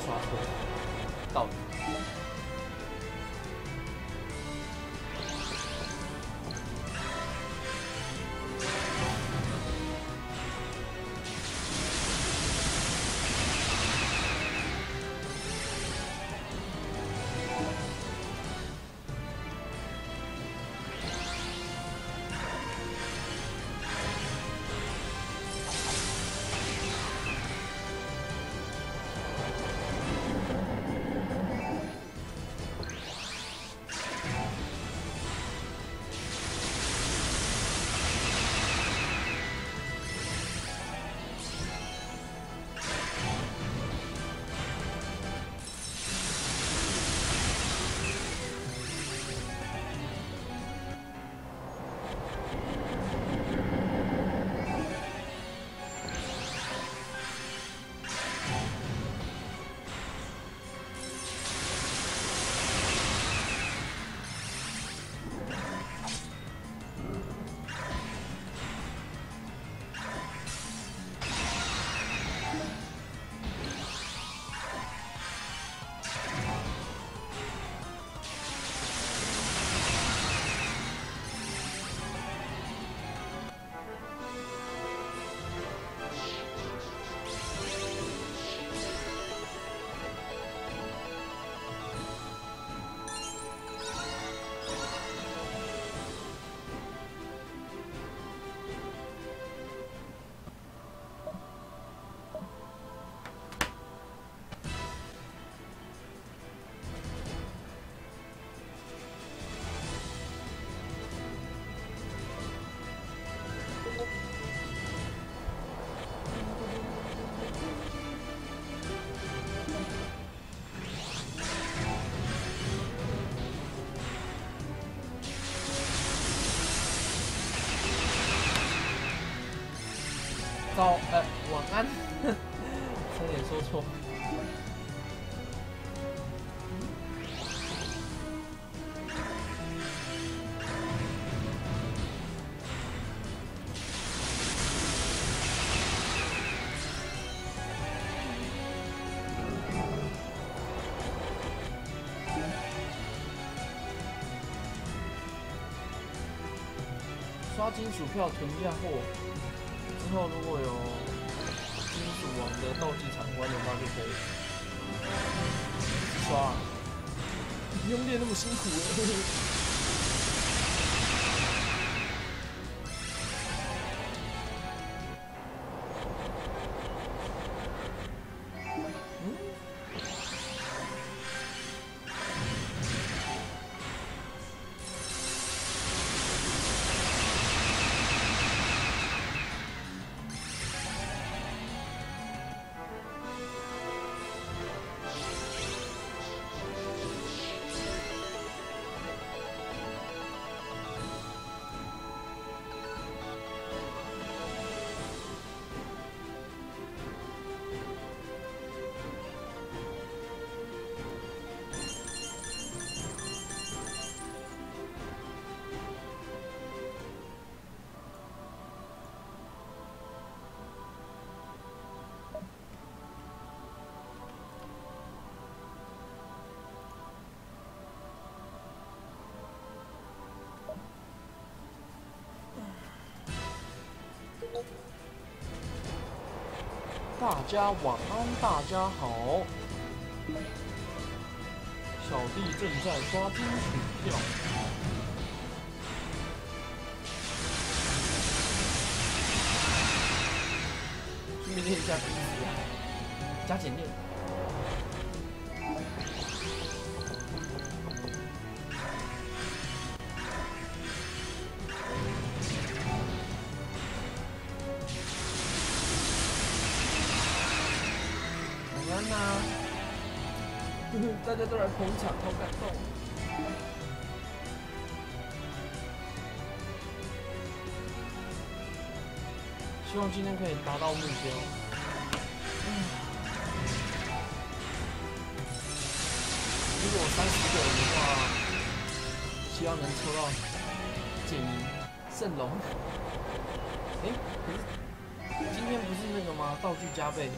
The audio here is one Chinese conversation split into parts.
一早呃晚安，差点说错。刷金属票囤下货，不用练那么辛苦了。大家晚安，大家好。小弟正在刷金曲票。顺便练一下。加减练。大家都来捧场，好感动。希望今天可以达到目标。如果三十个人的话，希望能抽到剑一圣龙。哎、可是今天不是那个吗？道具加倍。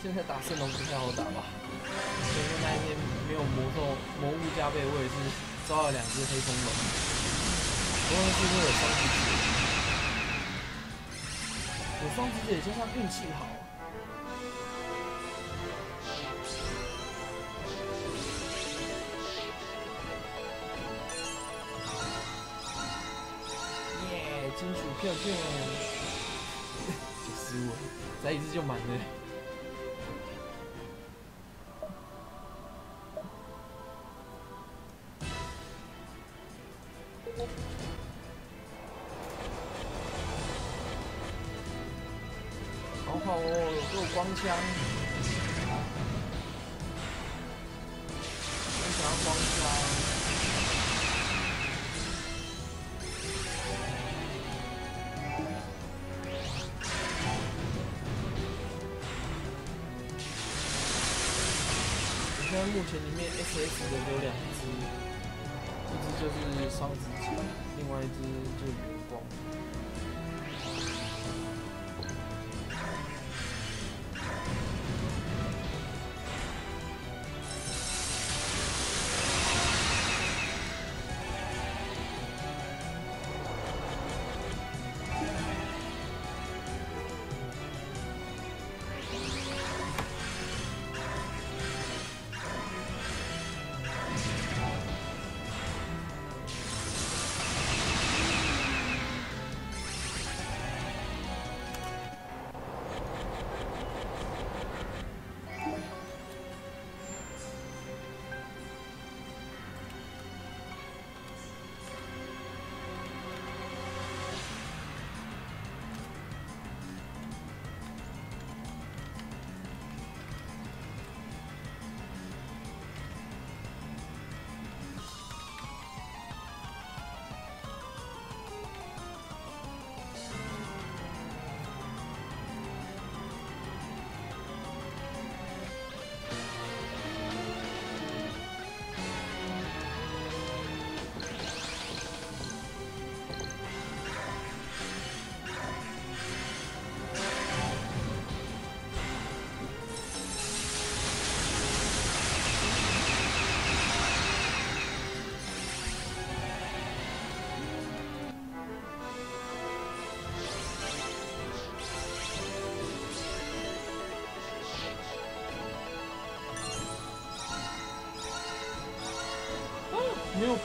现在打圣龙不太好打吧？所以说那一天没有魔兽魔物加倍，我也是抓了两只黑风龙。不过是因为有双子姐，有双子姐加上运气好。耶，金属票券，九十五，再一次就满了。好哦，有光枪，我想要光枪。现在目前里面 SS 的有两只，一只就是双子姐，另外一只就是圆光。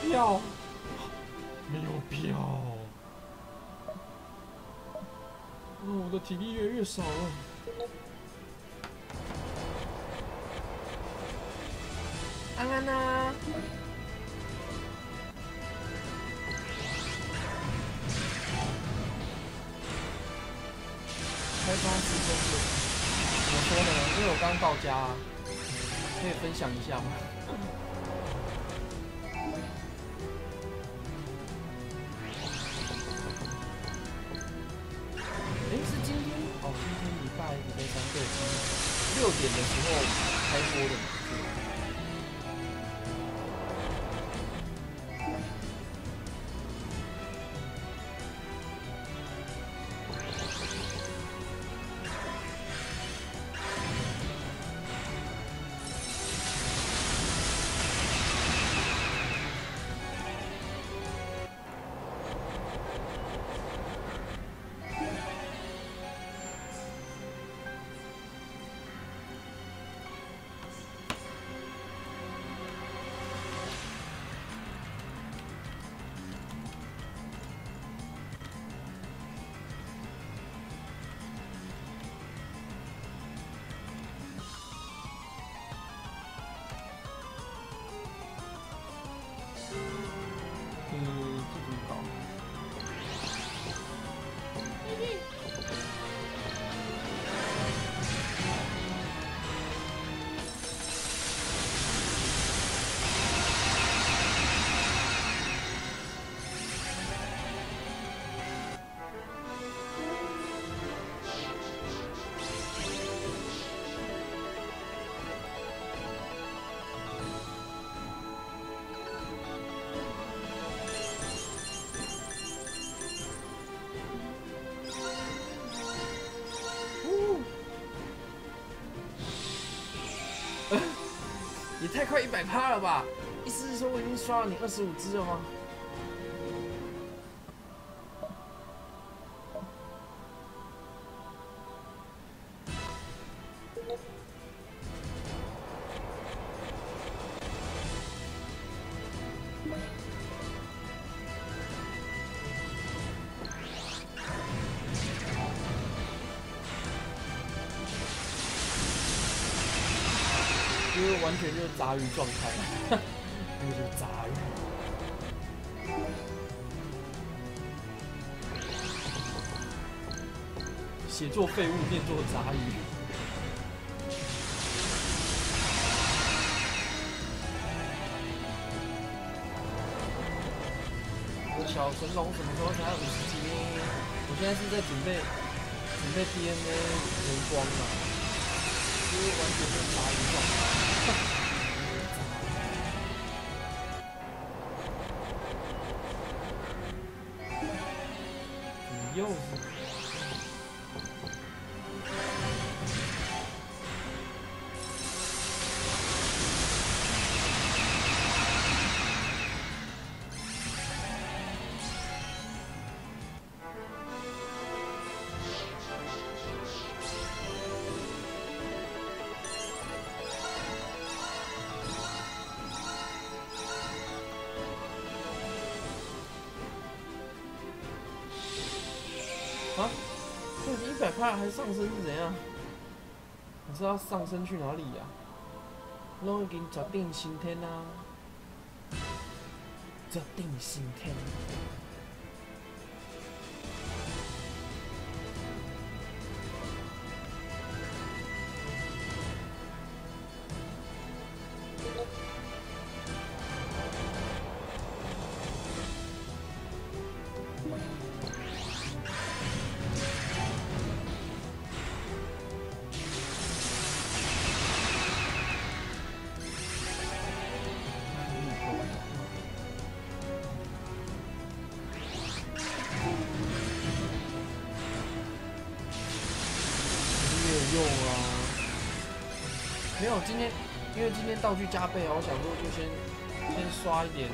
票，没有票。哦，我的体力越来越少了。安安呐、开发十周年，怎么说呢？因为我刚到家、啊，可以分享一下吗？快一百趴了吧？意思是说我已经刷了你二十五只了吗？杂鱼状态，那个就是杂鱼。写作废物，念作杂鱼。我小神龙什么时候才五十级？我现在是在准备准备 DNA 连光嘛，就是完全是杂鱼状态。又是？那还上升是怎样？你知道上升去哪里呀、拢已经决定升天啊！决定升天。加倍啊，我想说就先先刷一点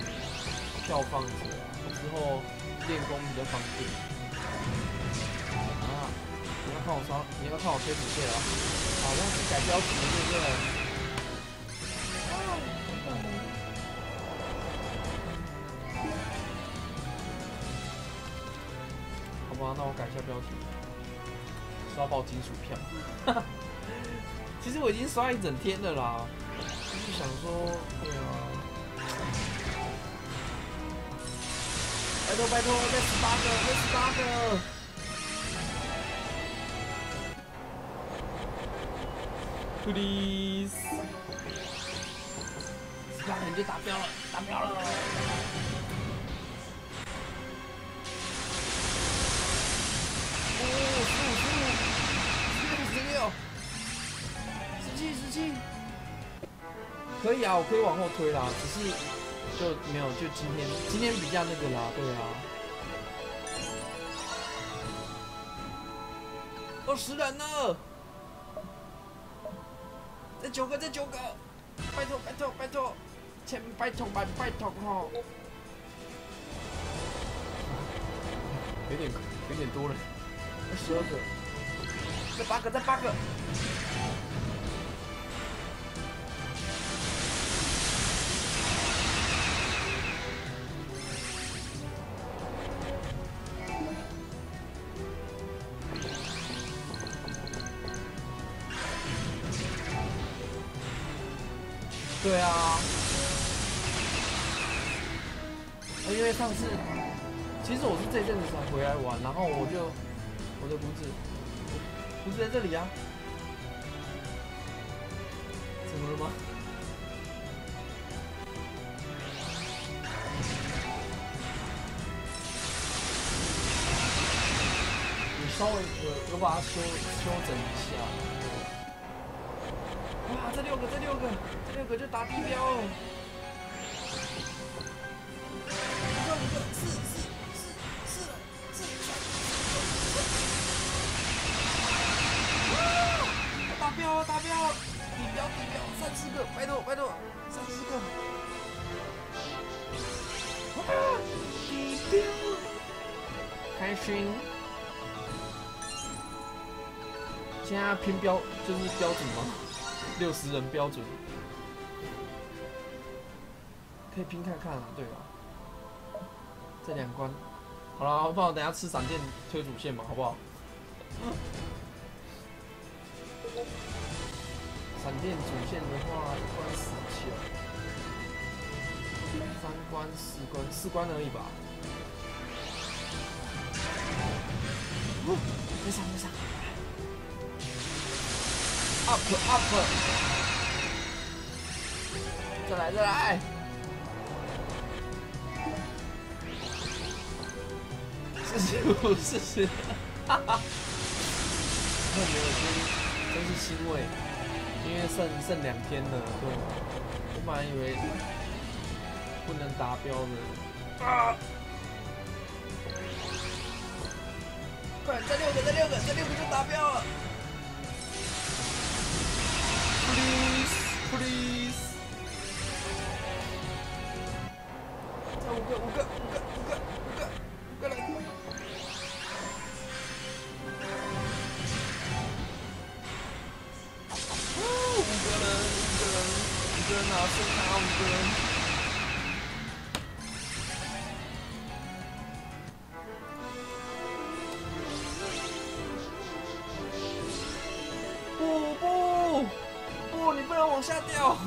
票放着，之后练功比较方便。啊，你要看我刷，你要看我推主线啊！好像是改标题了，对不对？好吧，那我改一下标题。刷爆金属票，其实我已经刷一整天了啦，就是想说，对啊，拜托拜托，再十八个，再十八个，please，十八个你就达标了，达标了。可以啊，我可以往后推啦，只是就没有，就今天，今天比较那个啦，对啊。二十人了，这九个，这九个，拜托，拜托，拜托，千拜托拜拜托哈，有点有点多了。十二个，这八个，这八个。这阵子才回来玩，然后我就。我的胡子，胡子在这里啊！怎么了吗？你稍微有有把它修修整一下。哇，这六个，这六个，这六个就打地标了。达标，达标，达标，三四个，拜托，拜托，三四个。标，开心。现在拼标就是标准吗？六十人标准，可以拼看看啊，对吧？这两关，好了，好不好？等下吃闪电推主线嘛，好不好？闪电主线的话，一关十九，三关四关四关而已吧。没上没上，up up，再来再来，四十五四十，哈哈，那没有真真是欣慰，因为剩剩两天了，对，我本来以为不能达标的，啊！快，再六个，再六个，再六个就达标了。Please, please。再，五个，五个，下掉。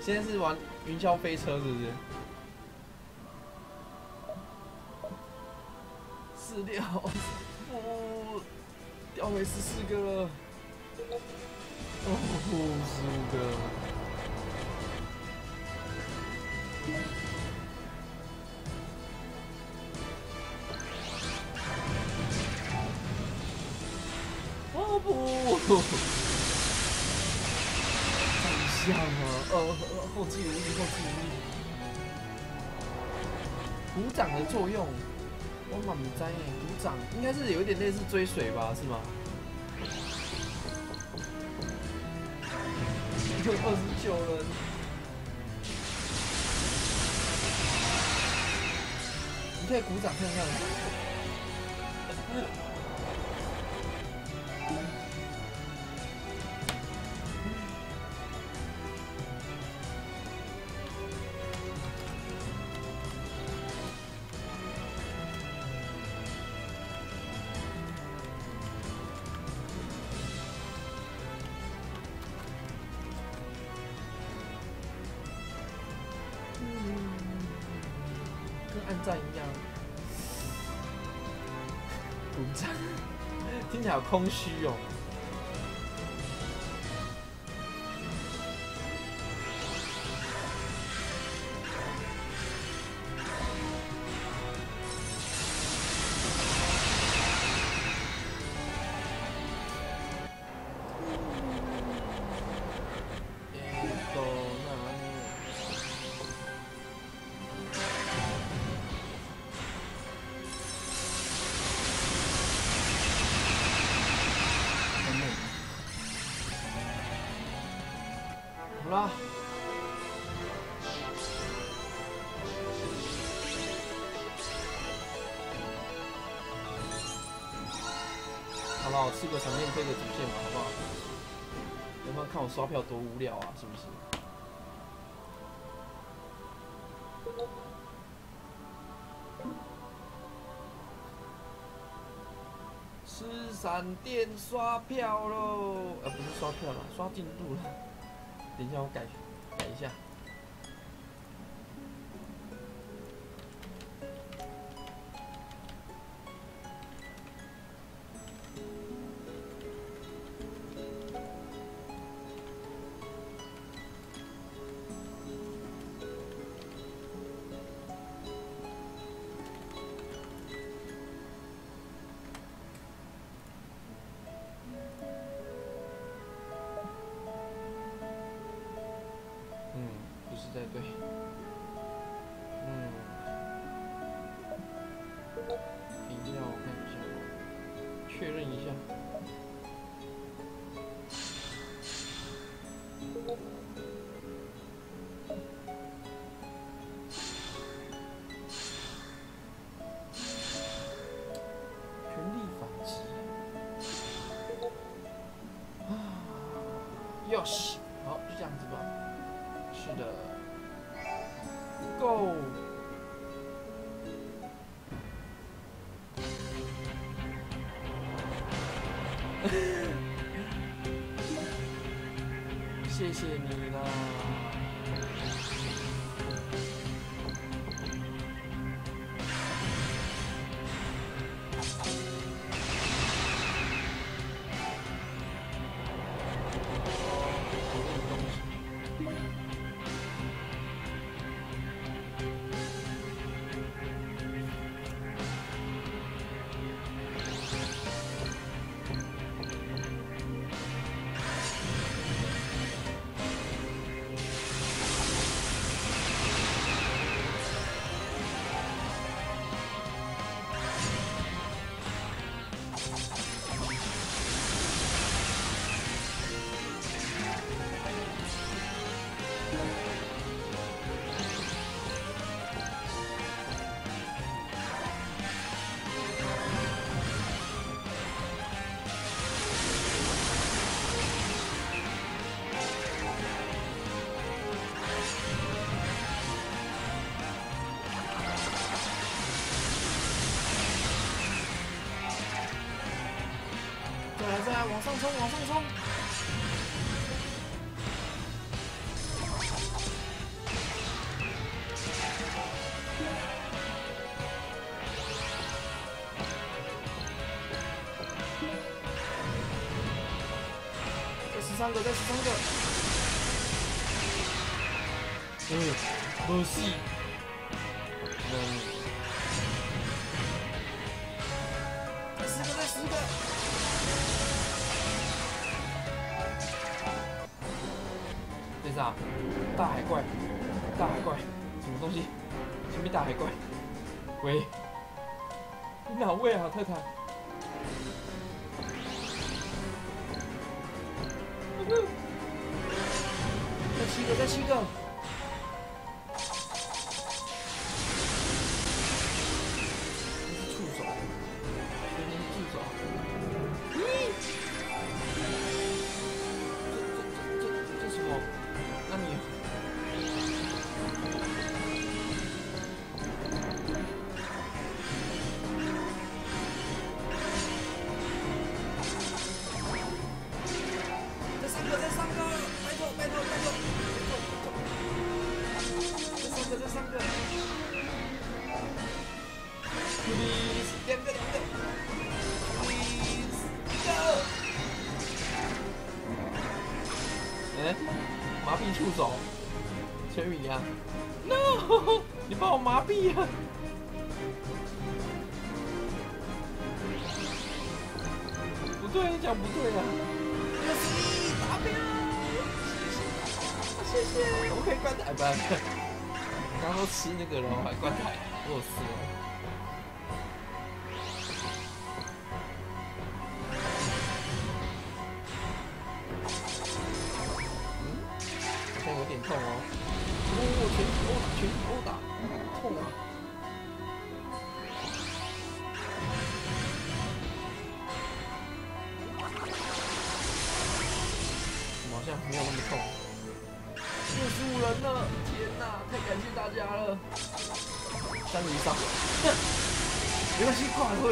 现在是玩云霄飞车，是不是？鼓掌的作用，我满在耶，鼓掌应该是有一点类似追水吧，是吗？就二十九人。可以鼓掌看看。空虚哦。刷票多无聊啊？是不是？吃闪电刷票喽！呃，不是刷票了，刷进度了。等一下，我改 Dios. 往上冲，往上冲！再十三个，再十三个！嗯，不戏。大海怪，大海怪，什么东西？什么大海怪？喂，你哪位啊，太太？再七个，再七个。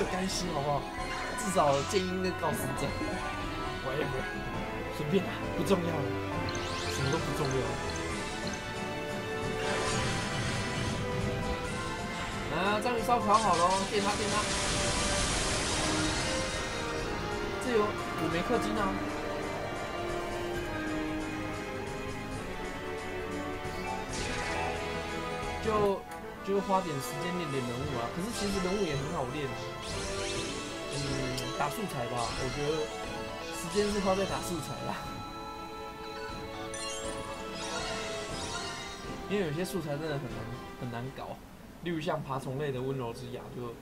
有甘心，好不好？至少建议那告死者，whatever，随便啦，不重要，什么都不重要。啊，章鱼烧烤好了，电他电他。这有五枚氪金啊。就就花点时间练点人物啊，可是其实人物也很好练。打素材吧，我觉得时间是花在打素材啦。因为有些素材真的很难很难搞，例如像爬虫类的温柔之牙，就，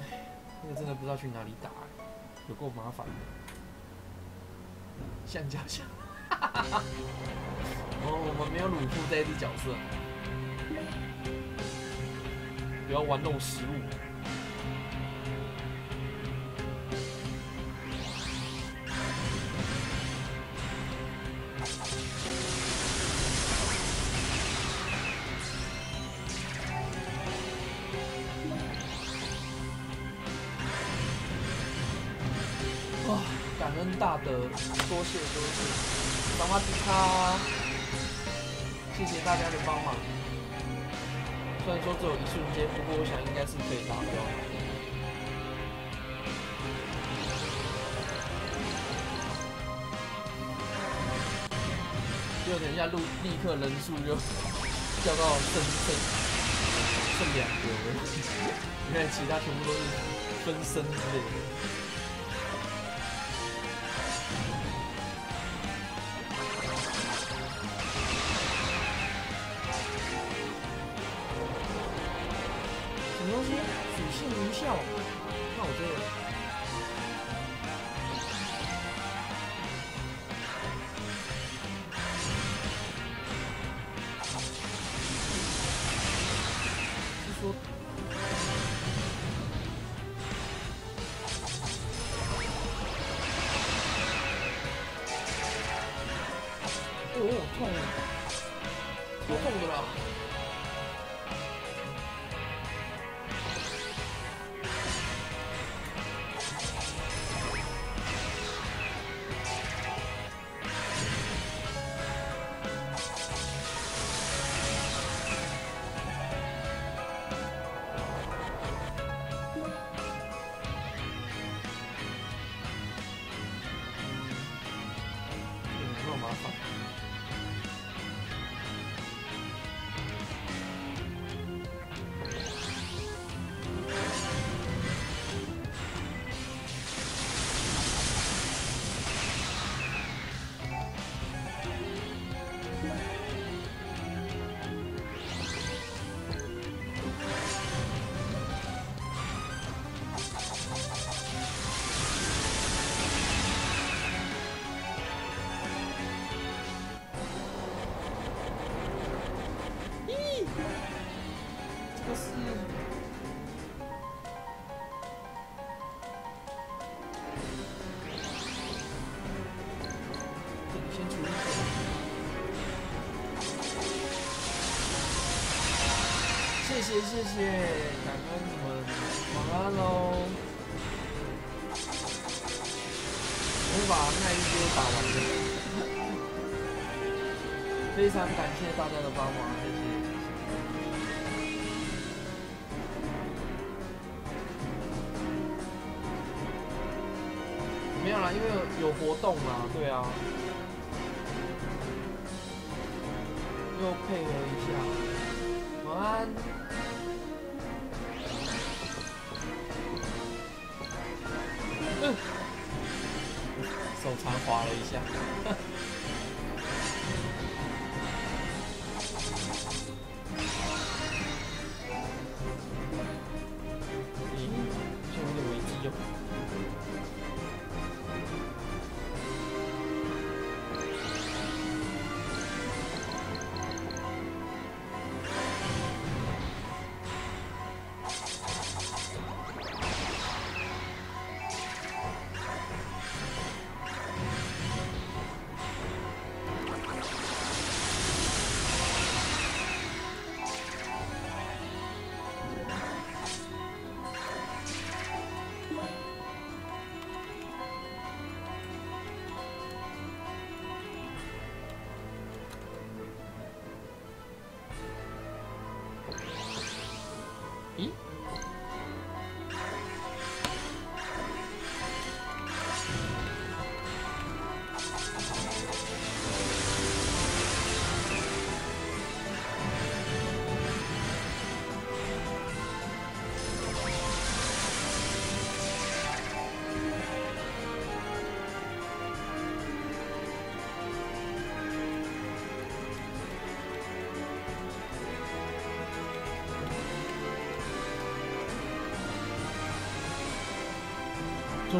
唉，那个真的不知道去哪里打，有够麻烦。橡胶侠，哦，我们没有鲁夫这一只角色。不要玩弄食物。感恩大德，多谢多谢，萨瓦迪卡，谢谢大家的帮忙。虽然说只有一瞬间，不过我想应该是可以达标。就等一下录，立刻人数就掉到剩剩剩两个了。你看其他全部都是分身之类的。那我，那我这。谢谢。谢，感恩你们，晚安。喽！我把那一波打完的，非常感谢大家的帮忙，谢谢。没有啦，因为有活动啦，对啊，又配合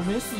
没死，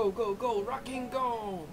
Go go go, rocking go！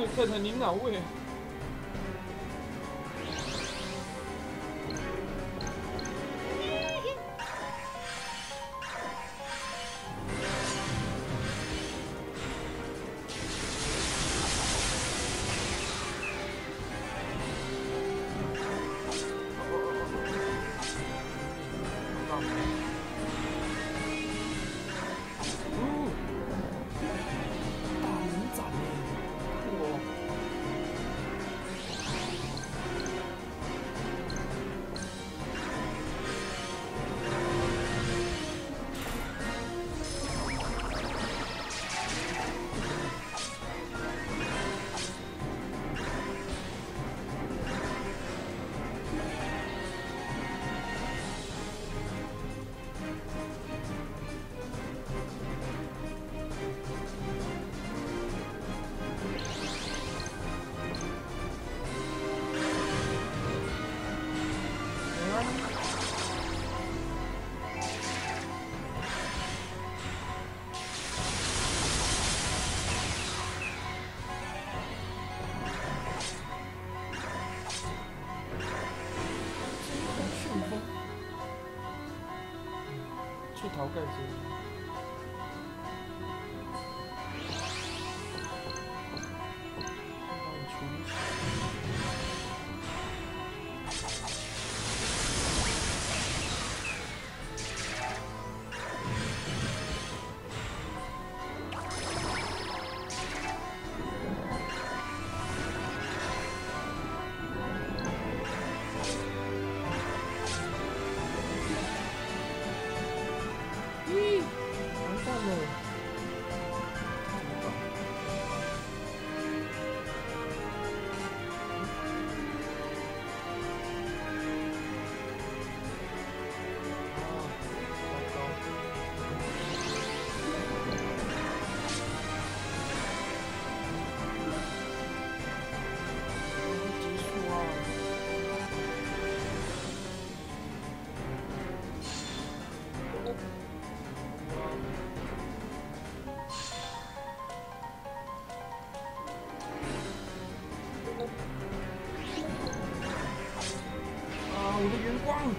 呃太太，您哪位？去逃我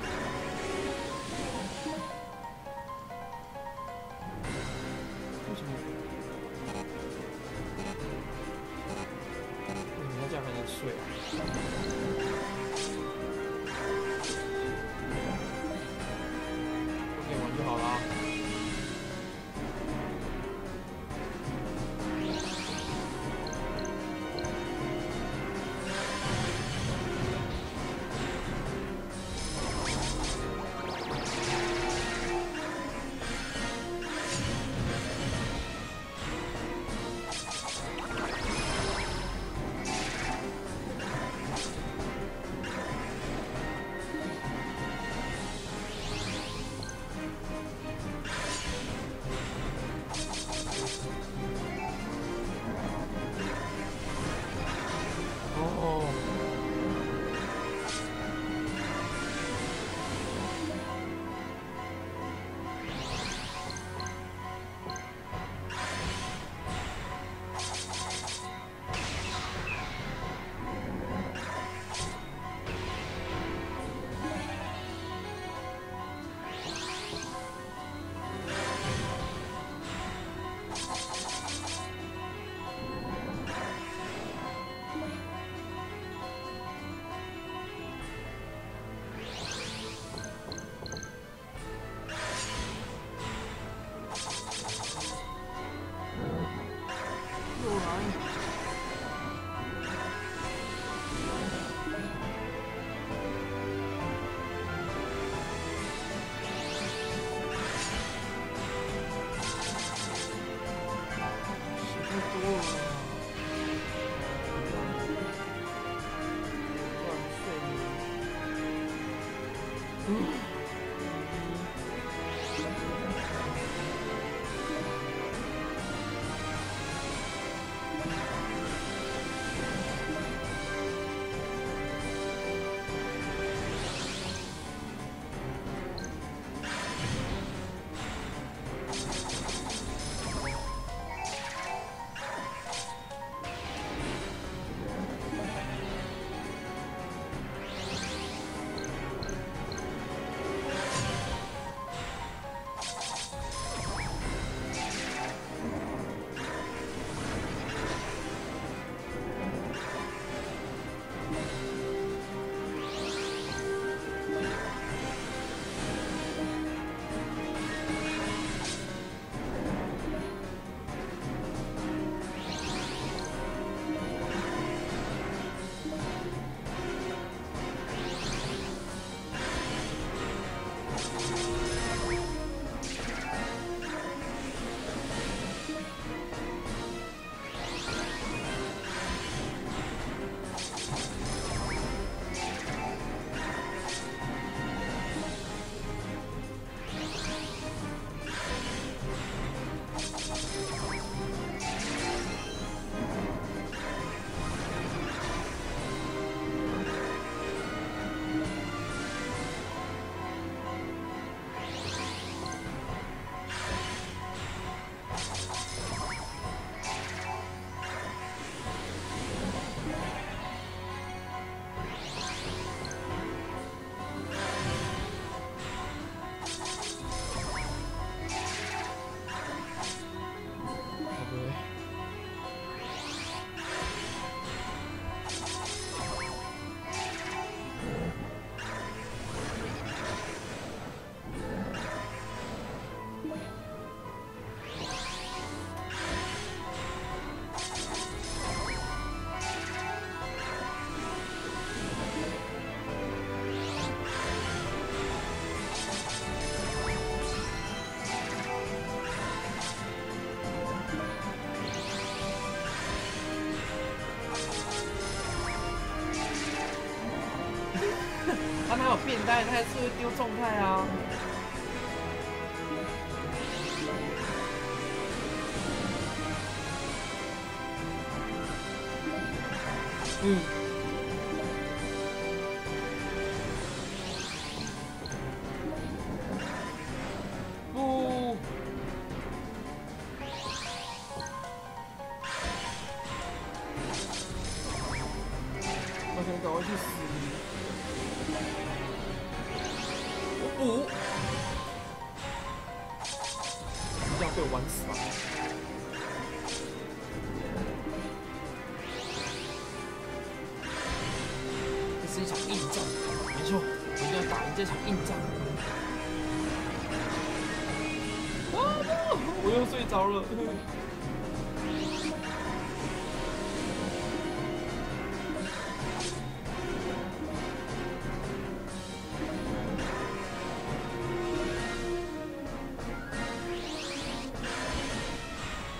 哪有变态？他还是会丢状态啊！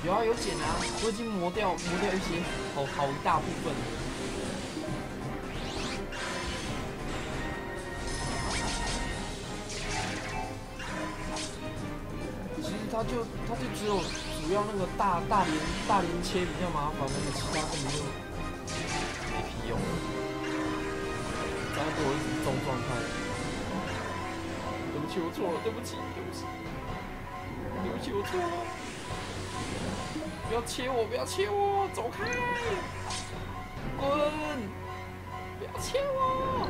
有啊，有剪啊，我已经磨掉磨掉一些，好好一大部分。其实它就它就只有主要那个大大连大连切比较麻烦，那个其他根本就没屁用。这样对我一直中状态。对不起，我错了，对不起，对不起，对不起，我错了。不要切我！不要切我！走开！滚！不要切我！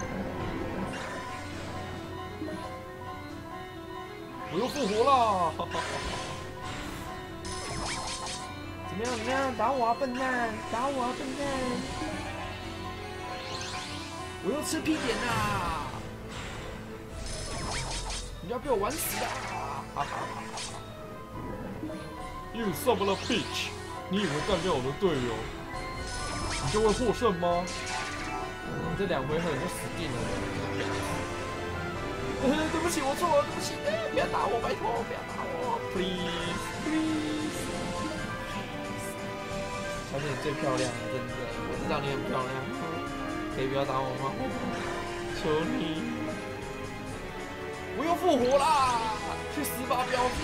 我又复活了！怎么样？怎么样？打我啊，笨蛋！打我啊，笨蛋！我又吃屁点啦！你要被我玩死啊！Son of a bitch！你以为干掉我的队友，你就会获胜吗？你这两回合你就死定了！对不起，我错了，对不起，不要打我，拜托，不要打我，please please。小姐你最漂亮了，真的，我知道你很漂亮，可以不要打我吗？求你！我又复活啦！去死吧，婊子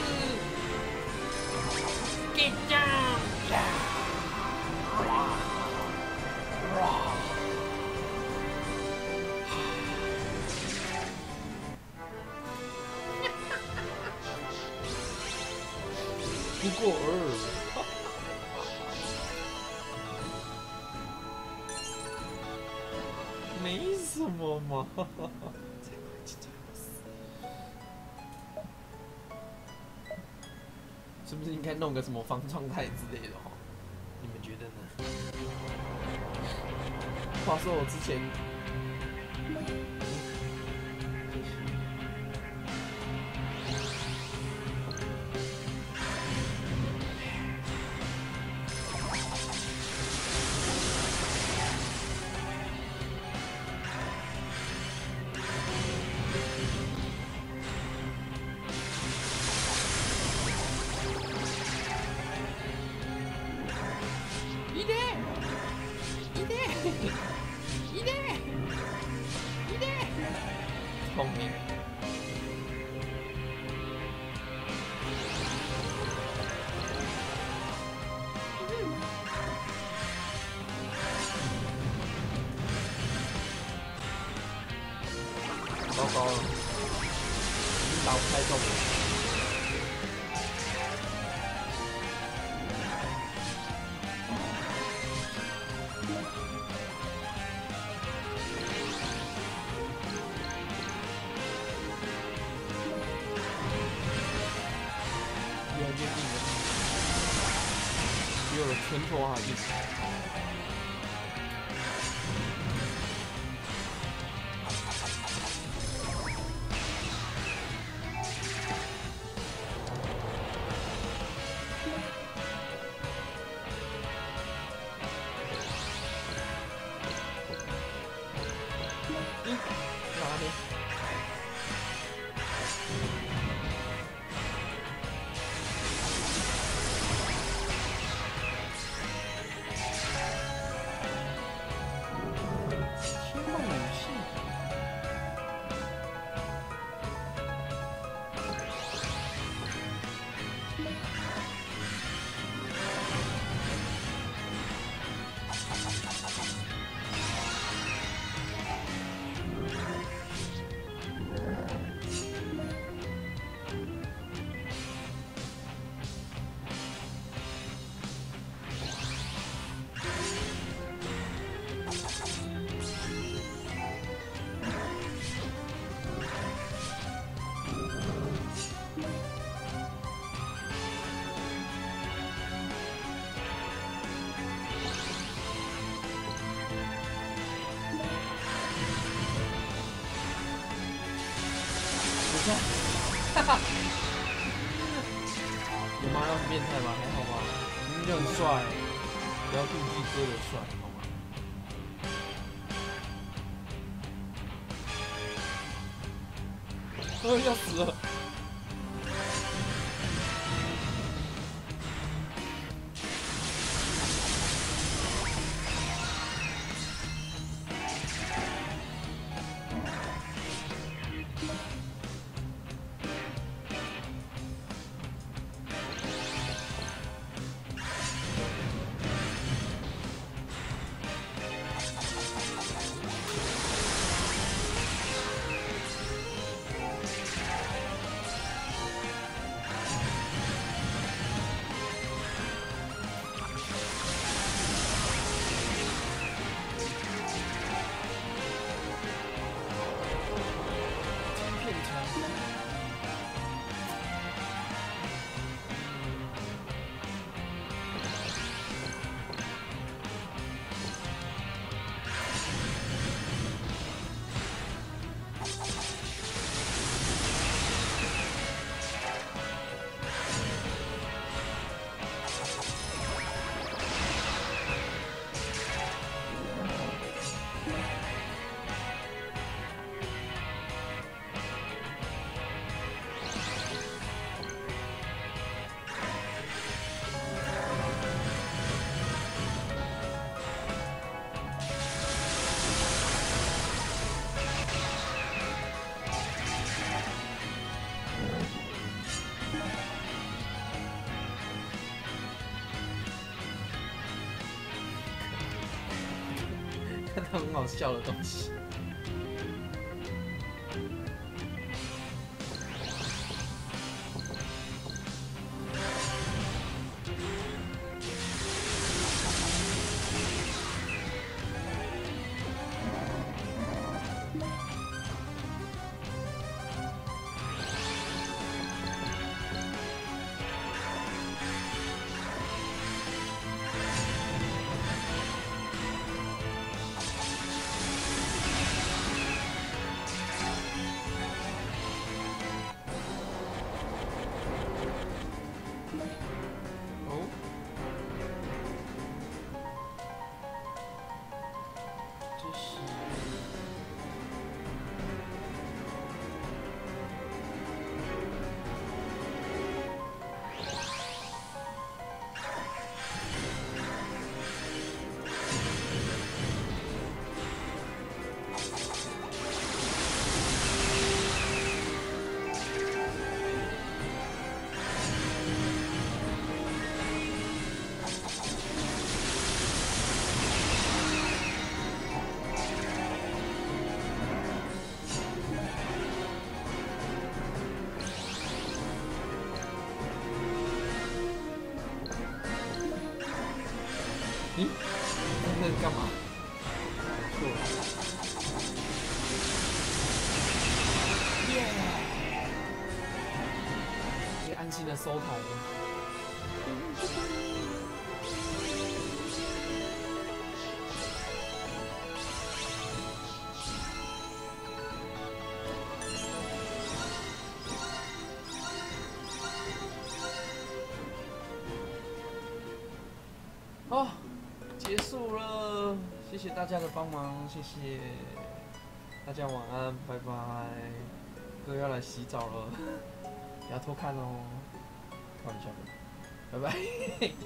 ！Get down！哇哇！不过尔，没什么嘛。是应该弄个什么防状态之类的哦？你们觉得呢？话说我之前，吗？好笑的东西。记得收台好结束了谢谢大家的帮忙谢谢。大家晚安拜拜。哥要来洗澡了不要偷看哦。开玩笑的，拜拜。